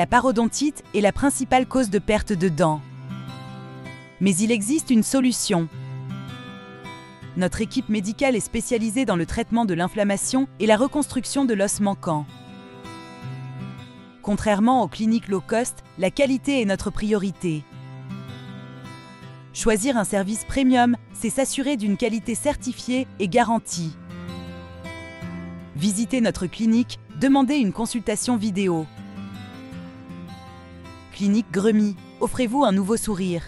la parodontite est la principale cause de perte de dents. Mais il existe une solution. Notre équipe médicale est spécialisée dans le traitement de l'inflammation et la reconstruction de l'os manquant. Contrairement aux cliniques low cost, la qualité est notre priorité. Choisir un service premium, c'est s'assurer d'une qualité certifiée et garantie. Visitez notre clinique, demandez une consultation vidéo. Clinique Gremy, offrez-vous un nouveau sourire.